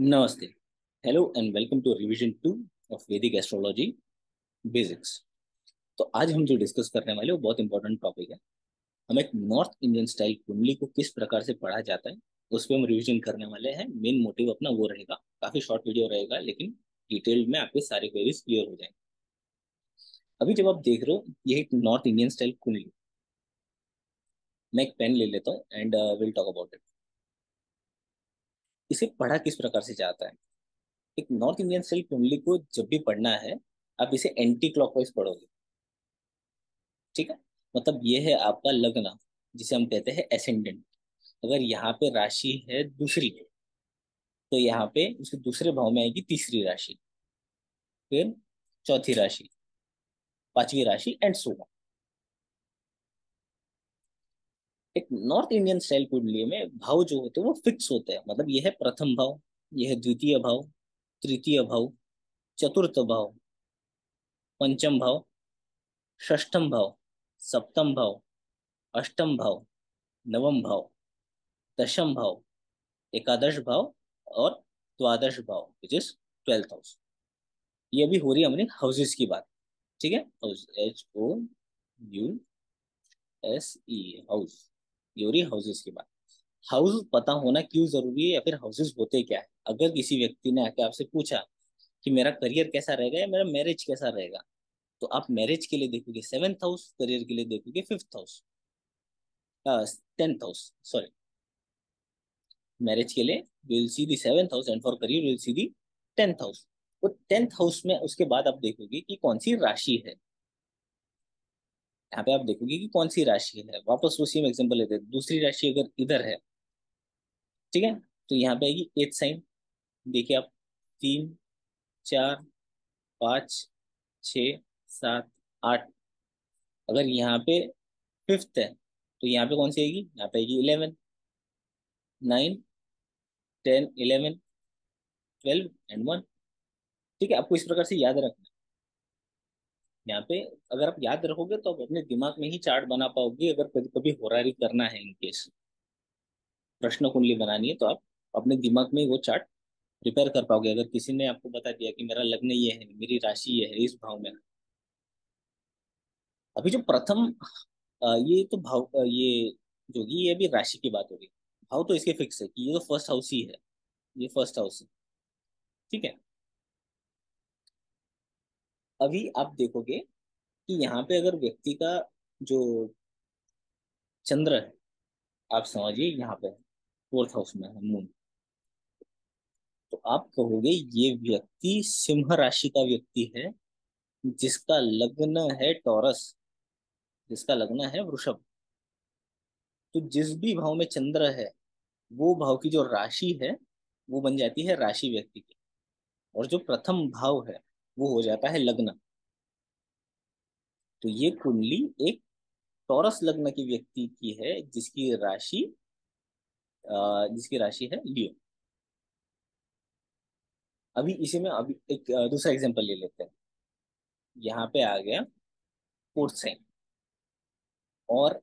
नमस्ते hello and welcome to revision two of वैदिक astrology basics तो आज हम जो डिस्कस करने वाले वो बहुत इंपॉर्टेंट टॉपिक है। हम एक नॉर्थ इंडियन स्टाइल कुंडली को किस प्रकार से पढ़ा जाता है, उस पर हम रिवीजन करने वाले हैं। मेन मोटिव अपना वो रहेगा। काफ़ी शॉर्ट वीडियो रहेगा, लेकिन डिटेल में आपके सारे क्वेरीज क्लियर हो जाएँगे। अभी जब आप देख रहे हो, ये एक नॉर्थ इंडियन स्टाइल कुंडली। मैं एक पेन ले लेता हूँ and will talk about it इसे पढ़ा किस प्रकार से जाता है? एक नॉर्थ इंडियन स्टाइल कुंडली को जब भी पढ़ना है, आप इसे एंटी क्लॉकवाइज पढ़ोगे। ठीक है? मतलब ये है आपका लग्न, जिसे हम कहते हैं एसेंडेंट अगर यहाँ पे राशि है दूसरी तो यहाँ पे उसके दूसरे भाव में आएगी तीसरी राशि, फिर चौथी राशि, पांचवी राशि एंड सो एक नॉर्थ इंडियन स्टाइल कुंडली में भाव जो होते हैं वो फिक्स होते हैं। मतलब ये है प्रथम भाव ये है द्वितीय भाव, तृतीय भाव, चतुर्थ भाव, पंचम भाव, षष्ठम भाव, सप्तम भाव, अष्टम भाव, नवम भाव, दशम भाव, एकादश भाव और द्वादश भाव विच इज़ ट्वेल्थ हाउस ये अभी हो रही है हमारी हाउसेस की बात। ठीक है? House H O U S E house रही हाउसेस की बात। हाउस पता होना क्यों ज़रूरी है या फिर हाउसेस होते क्या है? अगर किसी व्यक्ति ने आके आपसे पूछा कि मेरा करियर कैसा रहेगा या मेरा मैरिज कैसा रहेगा तो आप मैरिज के लिए देखोगे सेवेंथ हाउस करियर के लिए देखोगे fifth house tenth house sorry marriage के लिए will see the seventh house and for career will see the tenth house तो टेंथ हाउस में उसके बाद आप देखोगे कि कौन सी राशि है? यहाँ पे आप देखोगे कि कौन सी राशि है? वापस उसी में एग्ज़ाम्पल लेते हैं। दूसरी राशि अगर इधर है, ठीक है? तो यहाँ पे आएगी एथ साइन देखिए आप, तीन, चार, पाँच छ सात, आठ। अगर यहाँ पे फिफ्थ है तो यहाँ पे कौन सी आएगी? यहाँ पे आएगी eleven nine ten eleven twelve and one ठीक है? आपको इस प्रकार से याद रखना यहाँ पे अगर आप याद रखोगे तो आप अपने दिमाग में ही चार्ट बना पाओगे, अगर कभी कभी होरारी करना है इनकेस प्रश्न कुंडली बनानी है तो आप अपने दिमाग में वो चार्ट प्रिपेयर कर पाओगे। अगर किसी ने आपको बता दिया कि मेरा लग्न ये है, मेरी राशि ये है, इस भाव में। अभी जो प्रथम ये तो भाव ये जो ये अभी राशि की बात होगी भाव तो इसके फिक्स है कि ये तो फ़र्स्ट हाउस ही है। ये फ़र्स्ट हाउस है। ठीक है? अभी आप देखोगे कि यहाँ पे अगर व्यक्ति का जो चंद्र है, आप समझिए यहाँ पे, फोर्थ हाउस में है मून तो आप कहोगे ये व्यक्ति सिंह राशि का व्यक्ति है, जिसका लग्न है टॉरस, जिसका लग्न है वृषभ। तो जिस भी भाव में चंद्र है, वो भाव की जो राशि है, वो बन जाती है राशि व्यक्ति की। और जो प्रथम भाव है वो हो जाता है लग्न। तो ये कुंडली एक टॉरस लग्न की व्यक्ति की है, जिसकी राशि जिसकी राशि है लियो। अभी इसी में अभी एक दूसरा एग्जांपल ले लेते हैं। यहाँ पे आ गया फोर्थ साइन और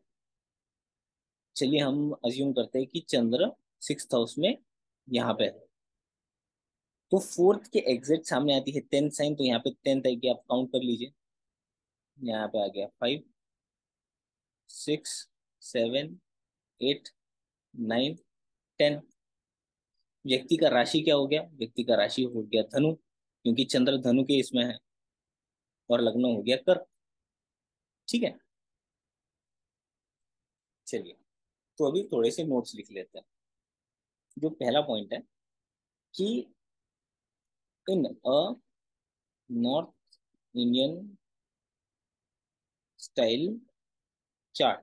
चलिए हम अज्यूम करते हैं कि चंद्र सिक्स हाउस में यहाँ पे है। तो फोर्थ के एग्जैक्ट सामने आती है टेंथ साइन तो यहाँ पे टेंथ आएगी, आप काउंट कर लीजिए। यहाँ पे आ गया five six seven eight nine ten व्यक्ति का राशि क्या हो गया? व्यक्ति का राशि हो गया धनु, क्योंकि चंद्र धनु के इसमें है, और लग्न हो गया कर ठीक है? चलिए तो अभी थोड़े से नोट्स लिख लेते हैं। जो पहला पॉइंट है कि in a North Indian style chart.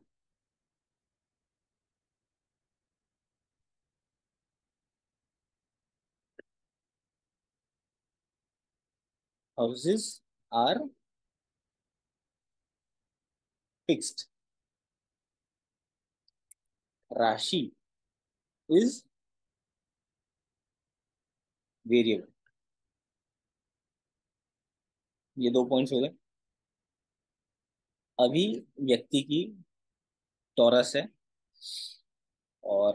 Houses are fixed. Rashi is variable. ये दो पॉइंट्स हो गए। अभी व्यक्ति की टॉरस है और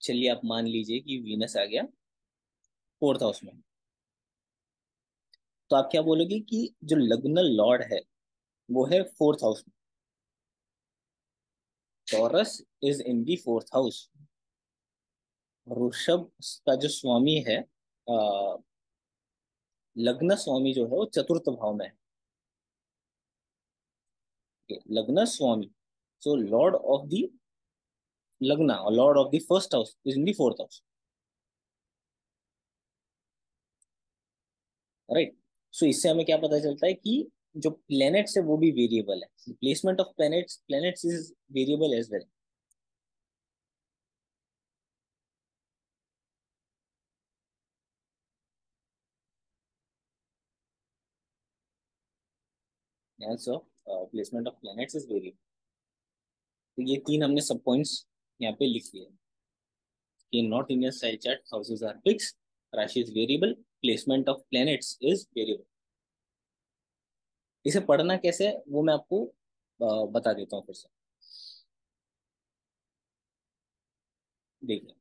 चलिए आप मान लीजिए कि वीनस आ गया फोर्थ हाउस में। तो आप क्या बोलोगे कि जो लग्न लॉर्ड है, वो है फोर्थ हाउस में? Taurus is in the fourth house Rishabh का जो स्वामी है लग्न स्वामी जो है वो चतुर्थ भाव में है। लग्न स्वामी सो लॉर्ड ऑफ़ दी लग्न और lord of the first house is in the fourth house right so इससे हमें क्या पता चलता है कि जो प्लैनेट्स है वो भी वेरिएबल है। Placement of planets planets is variable as well so placement of planets is variable तो ये तीन हमने सब पॉइंट्स यहाँ पे लिख लिए कि north Indian style chart houses are fix rashi is variable placement of planets is variable इसे पढ़ना कैसे वो मैं आपको uh, बता देता हूँ फिर से। देखिए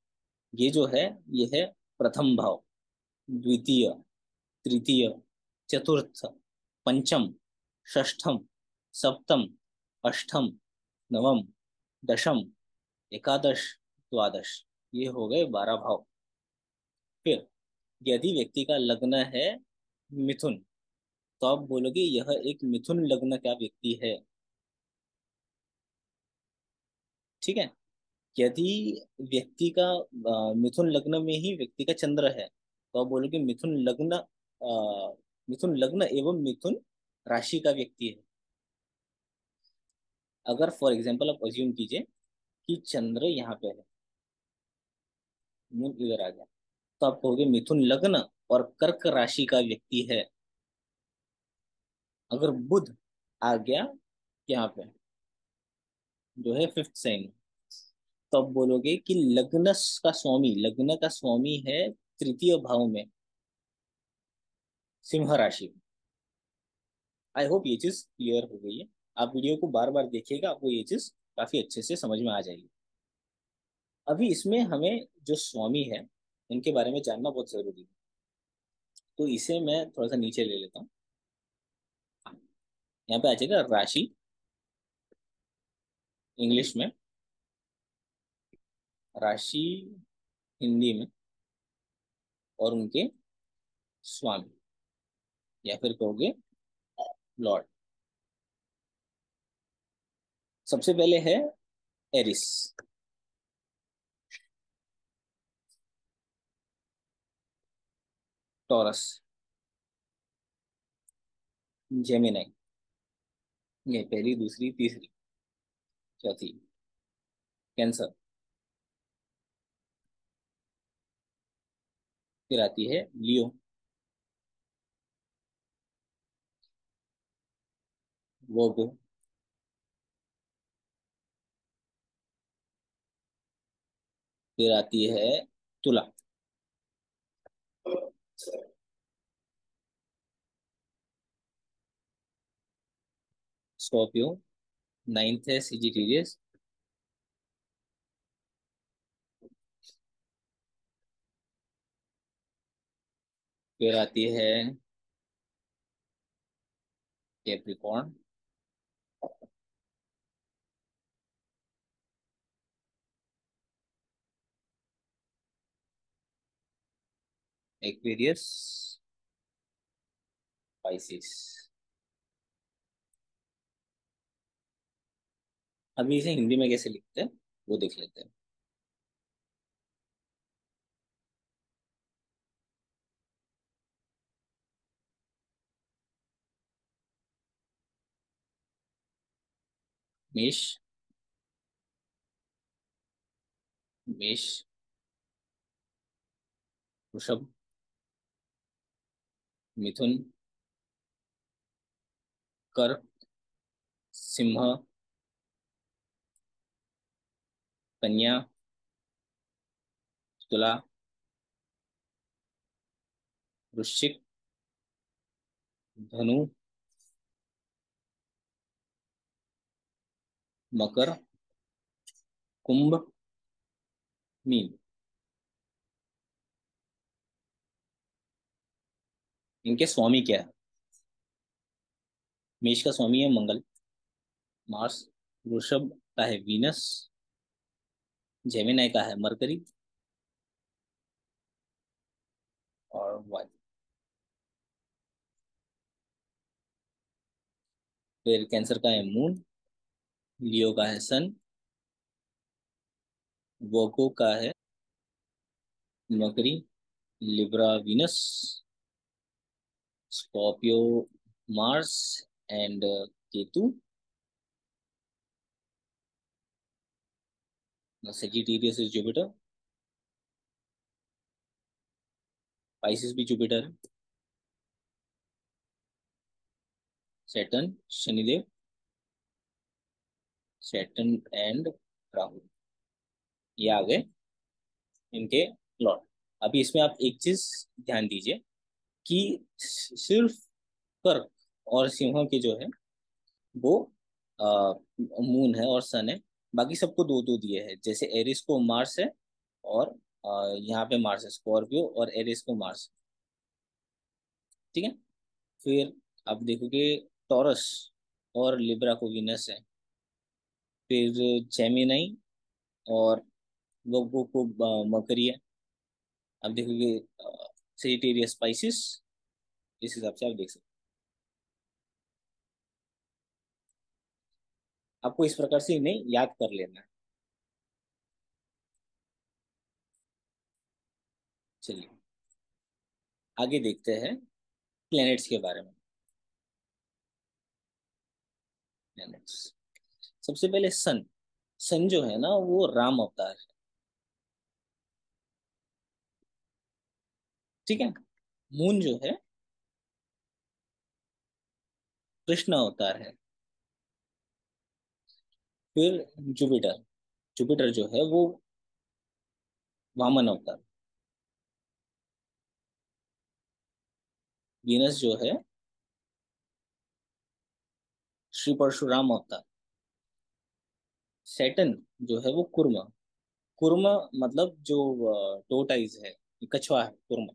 ये जो है ये है प्रथम भाव द्वितीय तृतीय चतुर्थ पंचम षष्ठम सप्तम अष्टम नवम, दशम, एकादश, द्वादश, ये हो गए बारह भाव। फिर, यदि व्यक्ति का लग्न है मिथुन तो आप बोलोगे यह एक मिथुन लग्न का व्यक्ति है। ठीक है? यदि व्यक्ति का मिथुन लग्न में ही व्यक्ति का चंद्र है तो आप बोलोगे मिथुन लग्न मिथुन लग्न एवं मिथुन राशि का व्यक्ति है। अगर फॉर एग्ज़ाम्पल आप अज्यूम कीजिए कि चंद्र यहाँ पे है मून इधर आ गया तो आप कहोगे मिथुन लग्न और कर्क राशि का व्यक्ति है। अगर बुध आ गया यहाँ पे, जो है फिफ्थ साइन तो आप बोलोगे कि लग्न का स्वामी, लग्न का स्वामी है तृतीय भाव में, सिंह राशि आई होप ये चीज़ क्लियर हो गई है। आप वीडियो को बार बार देखिएगा, आपको ये चीज़ काफ़ी अच्छे से समझ में आ जाएगी। अभी इसमें हमें जो स्वामी है उनके बारे में जानना बहुत ज़रूरी है। तो इसे मैं थोड़ा सा नीचे ले लेता हूँ। यहाँ पे आ जाएगा राशि। इंग्लिश में। राशि हिंदी में। और उनके स्वामी। या फिर कहोगे लॉर्ड सबसे पहले है एरिस टॉरस जेमिनाई ये पहली, दूसरी, तीसरी, चौथी. कैंसर फिर आती है लियो वर्गो फिर आती है तुला स्कॉर्पियो नाइन्थ है सीजिटीरियस फिर आती है कैप्रिकॉर्न एक्वेरियस पाइसिस अभी इसे हिंदी में कैसे लिखते हैं? वो देख लेते हैं। मेष। मेष। वृषभ। मिथुन कर सिंह कन्या तुला वृश्चिक धनु मकर कुंभ मीन। इनके स्वामी क्या है? मेष का स्वामी है मंगल, मार्स, वृषभ का है वीनस, जेमिनाई का है मरकरी और वायु। फिर कैंसर का है मून लियो का है सन, वोको का है मकरी Libra Venus Scorpio Mars and Ketu Sagittarius is Jupiter Pisces भी जुपिटर है. Saturn Shanidev Saturn and Rahu ये आ गए इनके लॉर्ड अभी इसमें आप एक चीज़ ध्यान दीजिए. कि सिर्फ़ कर्क और सिंहों के जो है, वो मून है और सन है। बाकी सबको दो दो दिए हैं। जैसे एरिस को मार्स है और यहाँ पे मार्स है, स्कॉर्पियो और एरिस को मार्स ठीक है? फिर आप देखोगे टॉरस और लिब्रा को वीनस है। फिर जेमिनाई और वो को मकरी है। आप देखोगे सेजिटेरियस स्पाइसिस इस हिसाब से आप देख सकते आपको इस प्रकार से इन्हें याद कर लेना है। चलिए, आगे देखते हैं प्लैनेट्स के बारे में। प्लैनेट्स सबसे पहले सन सन जो है ना, वो राम अवतार है। ठीक है? मून जो है, कृष्ण अवतार है। फिर जुपिटर जुपिटर जो है वो वामन अवतार। वीनस जो है, श्री परशुराम अवतार। सेटन जो है वो कुर्म। कुर्म मतलब जो टोटाइज है, कछुआ है, कुर्म।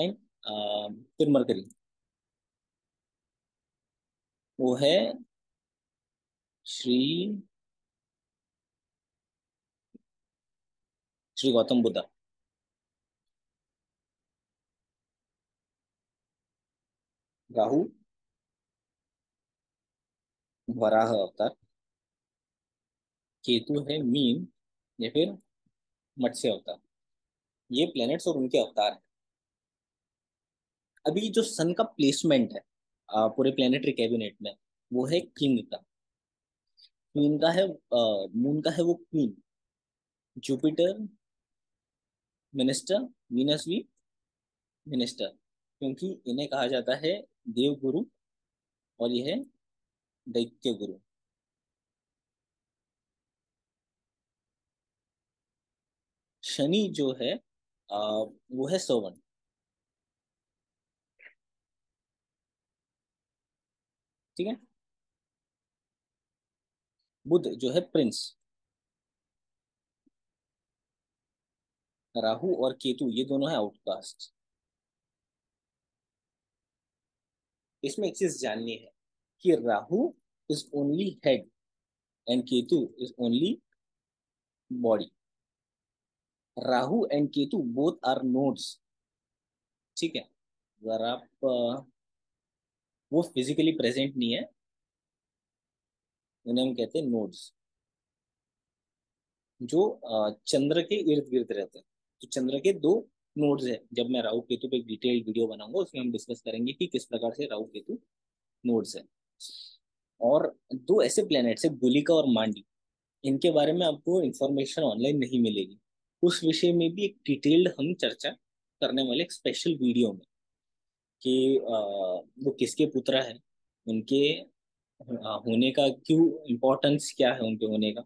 फाइन फिर मरकरी वो है श्री श्री गौतम बुद्धा। राहु। वराह अवतार। केतु है मीन, या फिर मत्स्य अवतार। ये प्लैनेट्स और उनके अवतार हैं। अभी जो सन का प्लेसमेंट है पूरे प्लेनेटरी कैबिनेट में वो है किंग का। क्वीन का है मून का है वो क्वीन जुपिटर मिनिस्टर वीनस भी मिनिस्टर क्योंकि इन्हें कहा जाता है देव गुरु और यह दैत्य गुरु शनि जो है आ, वो है सौवन। ठीक है? बुध जो है प्रिंस राहु और केतु, ये दोनों है आउटकास्ट इसमें एक चीज़ जाननी है कि Rahu is only head and Ketu is only body Rahu and Ketu both are nodes ठीक है? अगर आप वो फिजिकली प्रेजेंट नहीं है। उन्हें हम कहते हैं नोड्स जो चंद्र के इर्द गिर्द रहते हैं। तो चंद्र के दो नोड्स है। जब मैं राहु केतु पे एक डिटेल्ड वीडियो बनाऊँगा, उसमें हम डिस्कस करेंगे कि किस प्रकार से राहु केतु नोड्स है। और दो ऐसे प्लैनेट्स है, गुलिका और मांडी। इनके बारे में आपको इंफॉर्मेशन ऑनलाइन नहीं मिलेगी। उस विषय में भी एक डिटेल्ड हम चर्चा करने वाले एक स्पेशल वीडियो में। कि वो किसके पुत्र है? उनके होने का क्यों इम्पोर्टेंस क्या है उनके होने का?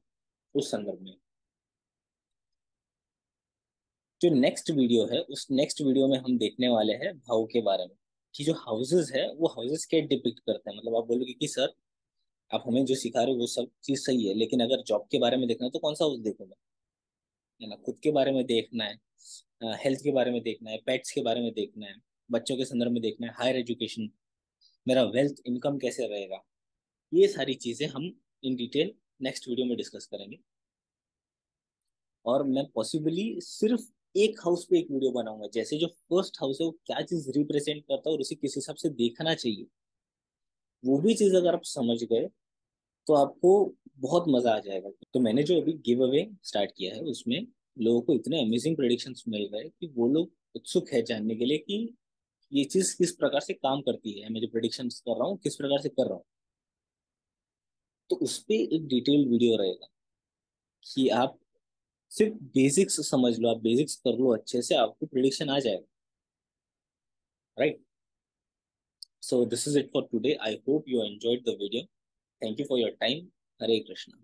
उस संदर्भ में। जो नेक्स्ट वीडियो है, उस नेक्स्ट वीडियो में हम देखने वाले हैं भाव के बारे में। कि जो हाउसेस है, वो हाउसेस क्या डिपिक्ट करते हैं। मतलब आप बोलोगे कि, सर, आप हमें जो सिखा रहे हो, वो सब चीज़ सही है। लेकिन अगर जॉब के बारे में देखना है तो कौन सा हाउस देखूँगा? है ना? खुद के बारे में देखना है हेल्थ के बारे में देखना है पेट्स के बारे में देखना है। बच्चों के संदर्भ में देखना है हायर एजुकेशन मेरा वेल्थ इनकम कैसे रहेगा? ये सारी चीज़ें हम इन डिटेल नेक्स्ट वीडियो में डिस्कस करेंगे। और मैं पॉसिबली सिर्फ़ एक हाउस पे एक वीडियो बनाऊँगा, जैसे जो फ़र्स्ट हाउस है, वो क्या चीज़ रिप्रेजेंट करता है और उसे किस हिसाब से देखना चाहिए। वो भी चीज़ अगर आप समझ गए तो आपको बहुत मज़ा आ जाएगा। तो मैंने जो अभी गिव अवे स्टार्ट किया है, उसमें लोगों को इतने अमेजिंग प्रोडिक्शन मिल रहे हैं कि वो लोग उत्सुक है जानने के लिए कि ये चीज़ किस प्रकार से काम करती है? मैं जो प्रोडिक्शन कर रहा हूँ, किस प्रकार से कर रहा हूँ? तो उस पर एक डिटेल वीडियो रहेगा कि आप सिर्फ़ बेसिक्स समझ लो, आप बेसिक्स कर लो, अच्छे से आपको प्रिडिक्शन आ जाएगा। Right so this is it for today. I hope you enjoyed the video. Thank you for your time. Hare krishna.